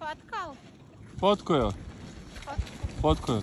Сфоткал? Фоткаю. Фоткал. Фоткаю.